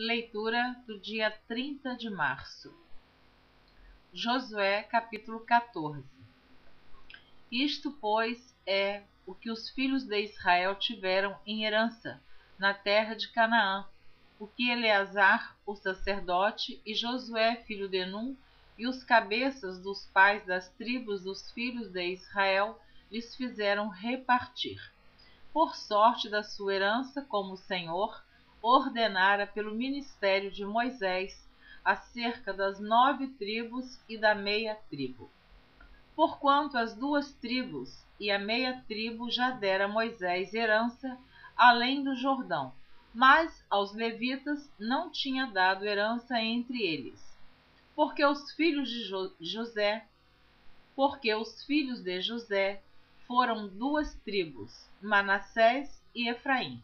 Leitura do dia 30 de março. Josué, capítulo 14. Isto, pois, é o que os filhos de Israel tiveram em herança na terra de Canaã, o que Eleazar, o sacerdote, e Josué, filho de Num, e os cabeças dos pais das tribos dos filhos de Israel lhes fizeram repartir. Por sorte da sua herança, como o Senhor ordenara pelo ministério de Moisés acerca das nove tribos e da meia tribo. Porquanto as duas tribos e a meia tribo já dera Moisés herança além do Jordão, mas aos levitas não tinha dado herança entre eles porque os filhos de jo José, porque os filhos de José foram duas tribos, Manassés e Efraim.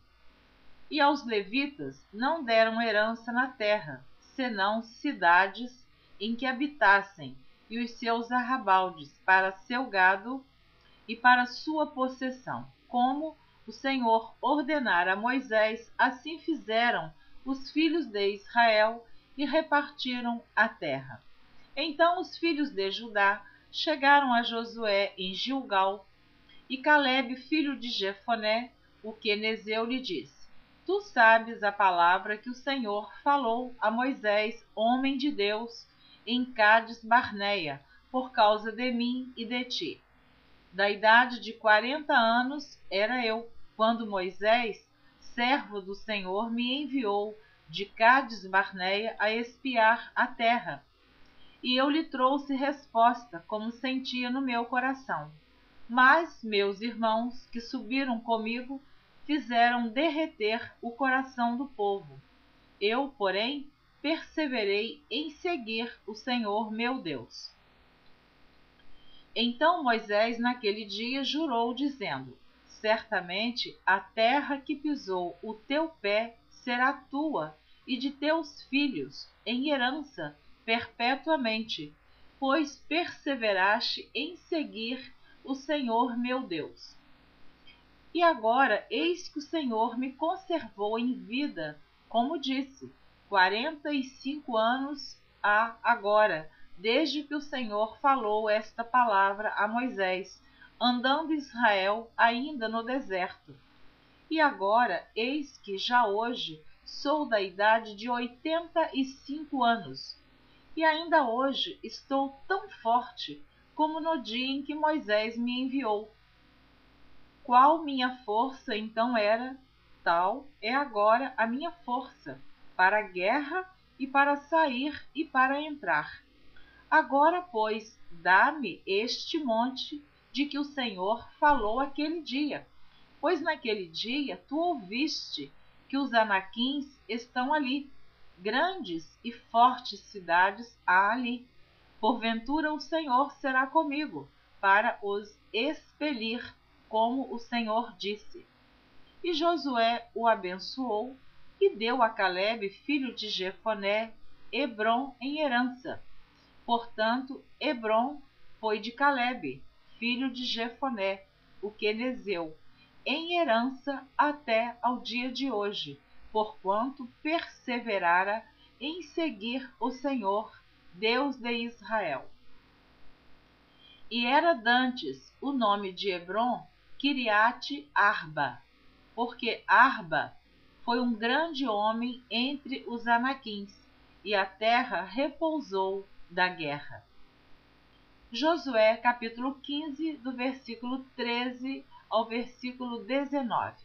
E aos levitas não deram herança na terra, senão cidades em que habitassem, e os seus arrabaldes para seu gado e para sua possessão, como o Senhor ordenara a Moisés, assim fizeram os filhos de Israel e repartiram a terra. Então os filhos de Judá chegaram a Josué em Gilgal, e Caleb, filho de Jefoné, o quenezeu, lhe disse: Tu sabes a palavra que o Senhor falou a Moisés, homem de Deus, em Cádiz Barneia, por causa de mim e de ti. Da idade de quarenta anos era eu, quando Moisés, servo do Senhor, me enviou de Cádiz Barneia a espiar a terra. E eu lhe trouxe resposta, como sentia no meu coração. Mas meus irmãos, que subiram comigo, fizeram derreter o coração do povo. Eu, porém, perseverei em seguir o Senhor meu Deus. Então Moisés, naquele dia, jurou, dizendo: Certamente a terra que pisou o teu pé será tua e de teus filhos em herança perpetuamente, pois perseveraste em seguir o Senhor meu Deus. E agora, eis que o Senhor me conservou em vida, como disse, quarenta e cinco anos há agora, desde que o Senhor falou esta palavra a Moisés, andando Israel ainda no deserto. E agora, eis que já hoje sou da idade de oitenta e cinco anos, e ainda hoje estou tão forte como no dia em que Moisés me enviou. Qual minha força então era, tal é agora a minha força para a guerra e para sair e para entrar. Agora, pois, dá-me este monte de que o Senhor falou aquele dia pois naquele dia tu ouviste que os anaquins estão ali, grandes e fortes cidades há ali. Porventura o Senhor será comigo, para os expelir, como o Senhor disse. E Josué o abençoou e deu a Caleb, filho de Jefoné, Hebron em herança. Portanto, Hebron foi de Caleb, filho de Jefoné, o quenezeu, em herança até ao dia de hoje, porquanto perseverara em seguir o Senhor, Deus de Israel. E era dantes o nome de Hebron Kiriate Arba, porque Arba foi um grande homem entre os anaquins, e a terra repousou da guerra. Josué capítulo 15, do versículo 13 ao versículo 19.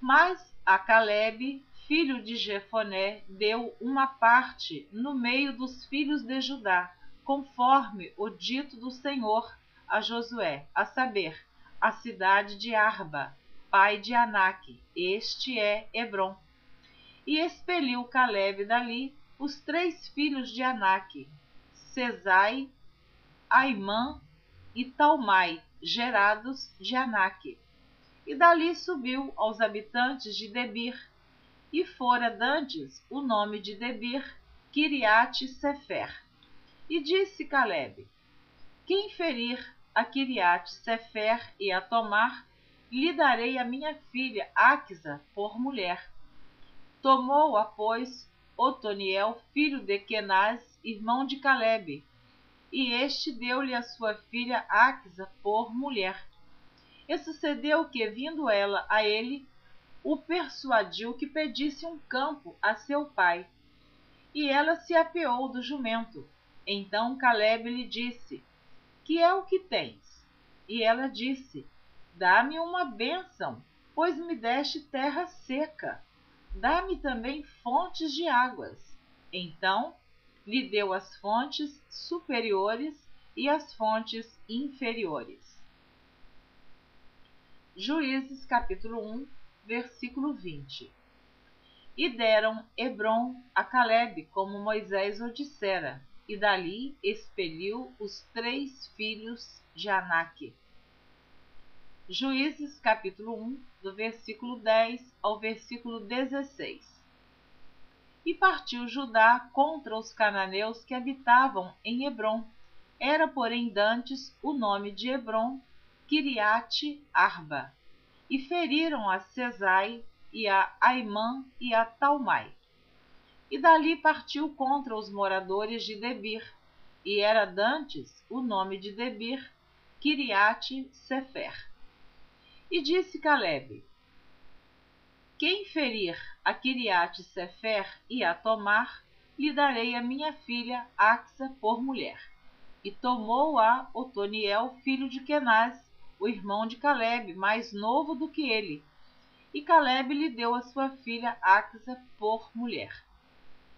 Mas a Caleb, filho de Jefoné, deu uma parte no meio dos filhos de Judá, conforme o dito do Senhor a Josué, a saber, a cidade de Arba, pai de Anak, este é Hebron. E expeliu Caleb dali os três filhos de Anak, Cesai, Aimã e Talmai, gerados de Anak. E dali subiu aos habitantes de Debir, e fora dantes o nome de Debir, Kiriate Sefer. E disse Caleb: Quem ferir a Kiriate Sefer e a tomar, lhe darei a minha filha Aquisa por mulher. Tomou-a, pois, Otoniel, filho de Kenaz, irmão de Caleb, e este deu-lhe a sua filha Axa por mulher. E sucedeu que, vindo ela a ele, o persuadiu que pedisse um campo a seu pai. E ela se apeou do jumento. Então Caleb lhe disse: Que é o que tens? E ela disse: Dá-me uma bênção, pois me deste terra seca. Dá-me também fontes de águas. Então lhe deu as fontes superiores e as fontes inferiores. Juízes capítulo 1, versículo 20. E deram Hebron a Caleb, como Moisés o dissera, e dali expeliu os três filhos de Anak. Juízes capítulo 1, do versículo 10 ao versículo 16. E partiu Judá contra os cananeus que habitavam em Hebron. Era, porém, dantes o nome de Hebron, Kiriate Arba e feriram a Cesai e a Aimã e a Talmai. E dali partiu contra os moradores de Debir, e era dantes o nome de Debir, Kiriate Sefer. E disse Caleb: Quem ferir a Kiriate Sefer e a tomar, lhe darei a minha filha Axa por mulher. E tomou-a Otoniel, filho de Kenaz, o irmão de Caleb, mais novo do que ele. E Caleb lhe deu a sua filha Axa por mulher.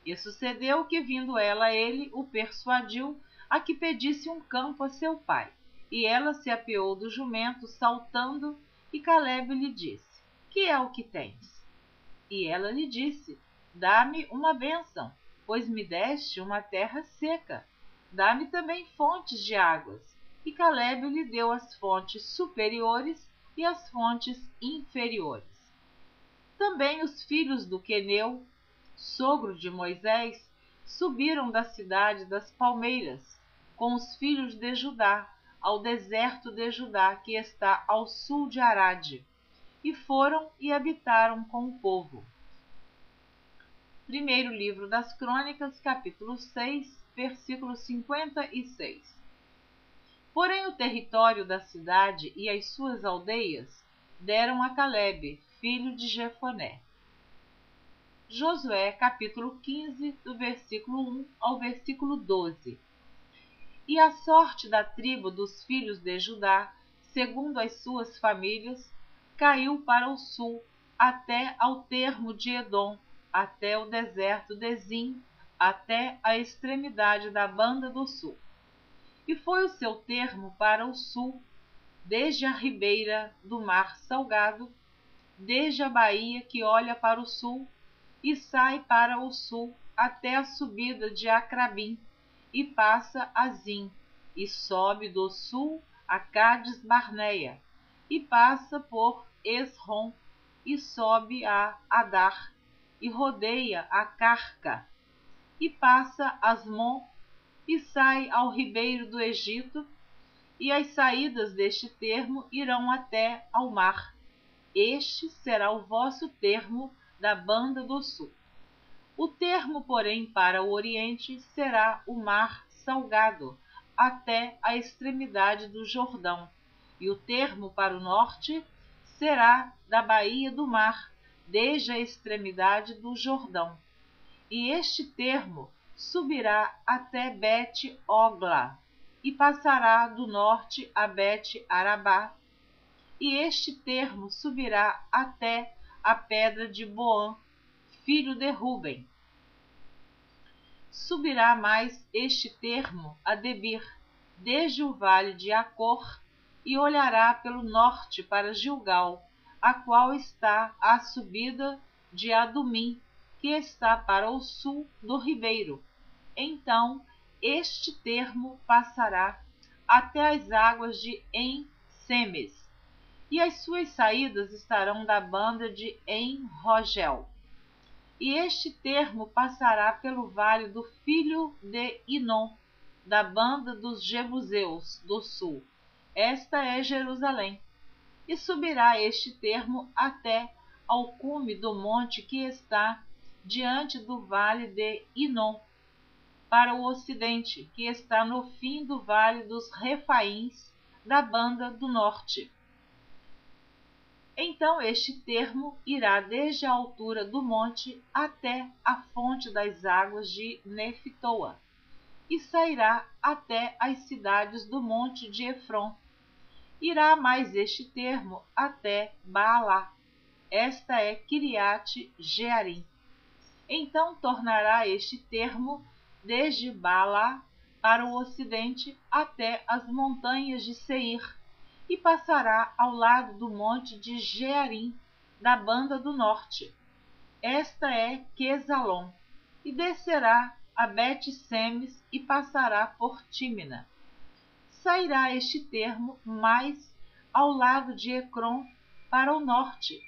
E sucedeu que, vindo ela ele, o persuadiu a que pedisse um campo a seu pai. E ela se apeou do jumento, saltando, e Caleb lhe disse: Que é o que tens? E ela lhe disse: Dá-me uma bênção, pois me deste uma terra seca. Dá-me também fontes de águas e Caleb lhe deu as fontes superiores e as fontes inferiores. Também os filhos do Queneu, sogro de Moisés, subiram da cidade das palmeiras, com os filhos de Judá, ao deserto de Judá, que está ao sul de Arade, e foram e habitaram com o povo. Primeiro livro das Crônicas, capítulo 6, versículo 56. Porém, o território da cidade e as suas aldeias deram a Caleb, filho de Jefoné. Josué, capítulo 15, do versículo 1 ao versículo 12. E a sorte da tribo dos filhos de Judá, segundo as suas famílias, caiu para o sul, até ao termo de Edom, até o deserto de Zim, até a extremidade da banda do sul e foi o seu termo para o sul, desde a ribeira do Mar Salgado, desde a baía que olha para o sul, e sai para o sul até a subida de Acrabim, e passa a Zim, e sobe do sul a Cades Barneia, e passa por Esrom, e sobe a Adar, e rodeia a Carca, e passa Asmon e sai ao ribeiro do Egito, e as saídas deste termo irão até ao mar. Este será o vosso termo da banda do sul. O termo, porém, para o oriente será o mar salgado, até a extremidade do Jordão, e o termo para o norte será da baía do mar, desde a extremidade do Jordão. E este termo subirá até Bet-Ogla e passará do norte a Bet-Arabá, e este termo subirá até a pedra de Boã, filho de Ruben. Subirá mais este termo a Debir, desde o vale de Acor, e olhará pelo norte para Gilgal, a qual está a subida de Adumim, que está para o sul do ribeiro. Então este termo passará até as águas de En-Semes, e as suas saídas estarão da banda de En-Rogel. E este termo passará pelo vale do filho de Inon, da banda dos Jebuseus do sul. Esta é Jerusalém. E subirá este termo até ao cume do monte que está diante do vale de Inon, para o ocidente, que está no fim do vale dos Refaíns da banda do norte. Então este termo irá desde a altura do monte até a fonte das águas de Neftoa, e sairá até as cidades do monte de Efron. Irá mais este termo até Baalá. Esta é Kiriate Jearim. Então tornará este termo desde Baalá para o ocidente até as montanhas de Seir, e passará ao lado do monte de Jearim, da banda do norte. Esta é Quesalon, e descerá a Bet-Semes e passará por Tímina. Sairá este termo mais ao lado de Ecrom para o norte,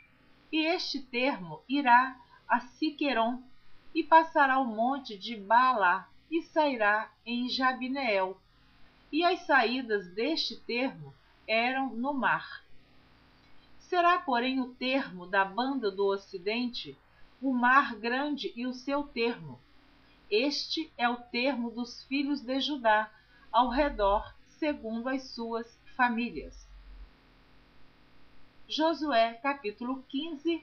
e este termo irá a Siqueron e passará o monte de Baalá e sairá em Jabineel. E as saídas deste termo eram no mar. Será, porém, o termo da banda do ocidente o mar grande e o seu termo. Este é o termo dos filhos de Judá ao redor, segundo as suas famílias. Josué, capítulo 15,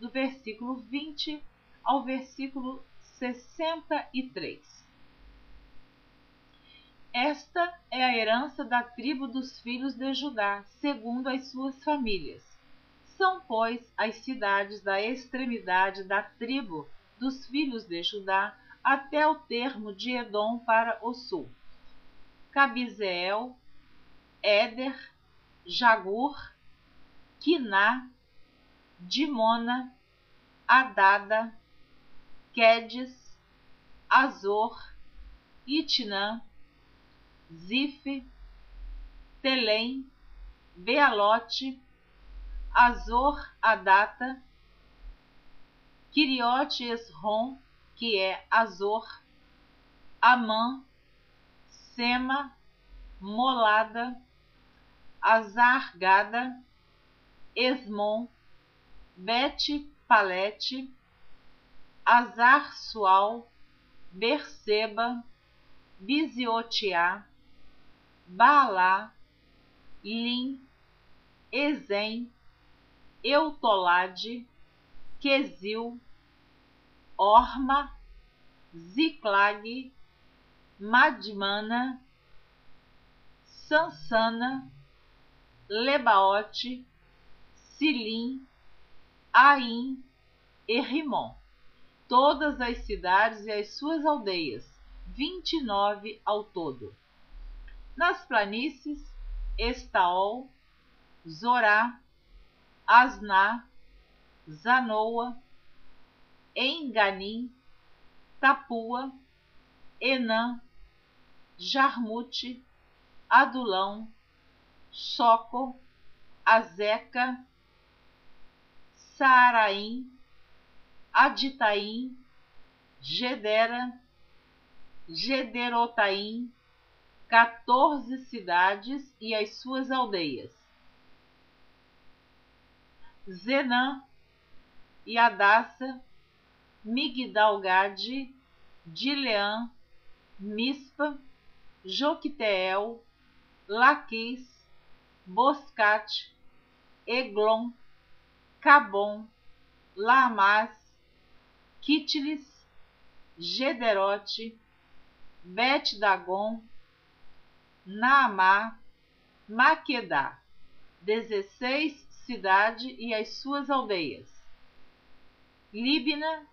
do versículo 20 ao versículo 63. Esta é a herança da tribo dos filhos de Judá, segundo as suas famílias. São, pois, as cidades da extremidade da tribo dos filhos de Judá até o termo de Edom para o sul. Cabizeel, Éder, Jagur, Quiná, Dimona, Adada, Quedes, Azor, Itnã, Zif, Telém, Bealote, Azor Adata, Kiriote Esron, que é Azor, Amã, Sema, Molada, Azargada, Esmon, Bete Palete, Azar Sual, Berseba, Biziotiá, Baalá, Lim, Ezem, Eutolade, Quesil, Orma, Ziclag, Madmana, Sansana, Lebaote, Silim, Aim e Rimon, todas as cidades e as suas aldeias, vinte e nove ao todo nas planícies Estaol, Zorá, Asná, Zanoa, Enganim, Tapua, Enã, Jarmute, Adulão, Soco, Azeca, Saaraim, Aditaim, Gedera, Gederotaim, 14 cidades e as suas aldeias. Zenã e Adassa, Migdalgade, Dileã, Mispa, Joquiteel, Laquis, Boscate, Eglon, Cabon, Lamas, Quitlis, Gederote, Bet-Dagon, Naamá, Maquedá, dezesseis cidade e as suas aldeias. Líbina,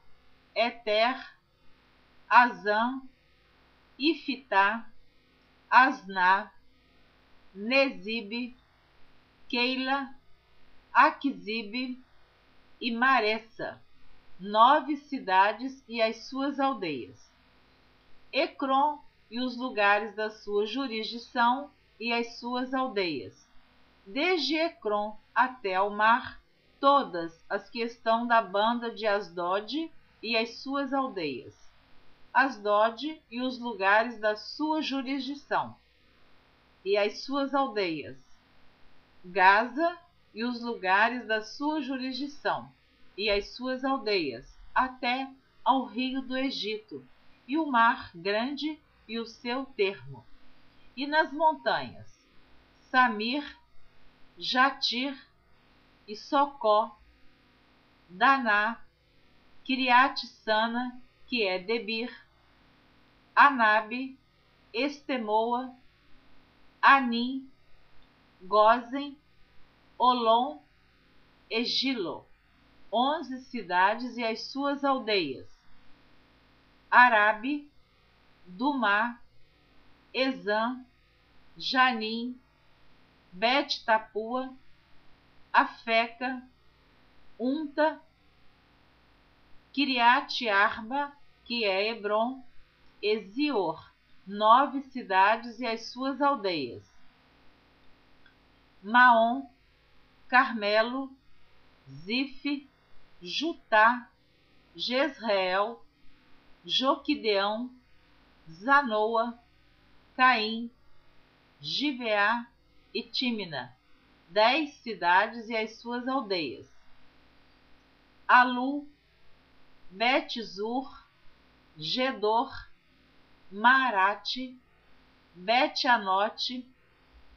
Eter, Azã, Ifitá, Asná, Nezibe, Keila, Aquisibe e Maressa, nove cidades e as suas aldeias. Ecrom e os lugares da sua jurisdição e as suas aldeias, desde Ecrom até ao mar, todas as que estão da banda de Asdod e as suas aldeias, Asdod e os lugares da sua jurisdição, e as suas aldeias, Gaza e os lugares da sua jurisdição, e as suas aldeias, até ao rio do Egito, e o mar grande e o seu termo. E nas montanhas, Samir, Jatir e Socó, Daná, Kiriat Sana, que é Debir, Anabe, Estemoa, Anim, Gozen, Olom, Egilo, onze cidades e as suas aldeias, Arabe, Dumá, Ezã, Janim, Bet-Tapua, Afeca, Unta, Kiriat Arba, que é Hebron, Ezior, nove cidades e as suas aldeias. Maom, Carmelo, Zif, Jutá, Jezreel, Joquideão, Zanoa, Caim, Gibeá e Tímina, dez cidades e as suas aldeias. Alu, Betzur, Gedor, Marate, Betianote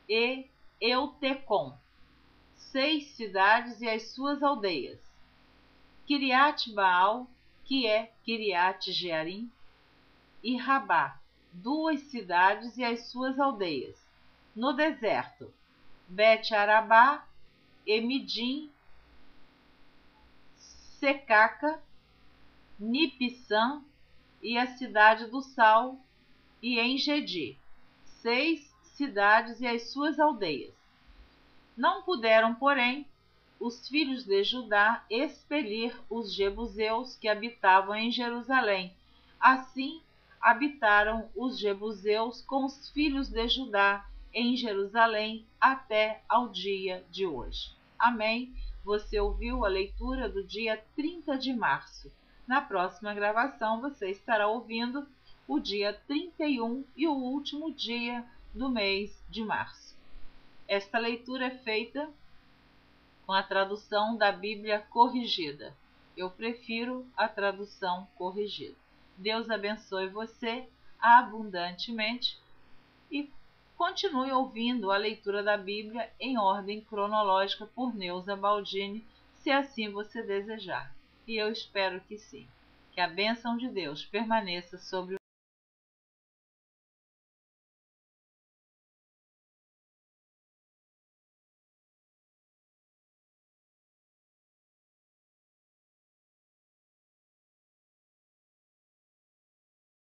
e Eutecom, seis cidades e as suas aldeias. Kiriat Baal, que é Kiriat Jearim, e Rabá, duas cidades e as suas aldeias. No deserto, Bet Arabá, Emidim, Secaca, Nipissã e a cidade do Sal, e Engedi, seis cidades e as suas aldeias. Não puderam, porém, os filhos de Judá expelir os jebuseus que habitavam em Jerusalém. Assim habitaram os jebuseus com os filhos de Judá em Jerusalém até ao dia de hoje. Amém. Você ouviu a leitura do dia 30 de março. Na próxima gravação você estará ouvindo o dia 31 e o último dia do mês de março. Esta leitura é feita com a tradução da Bíblia corrigida. Eu prefiro a tradução corrigida. Deus abençoe você abundantemente e continue ouvindo a leitura da Bíblia em ordem cronológica por Neuza Baldini, se assim você desejar. E eu espero que sim. Que a bênção de Deus permaneça sobre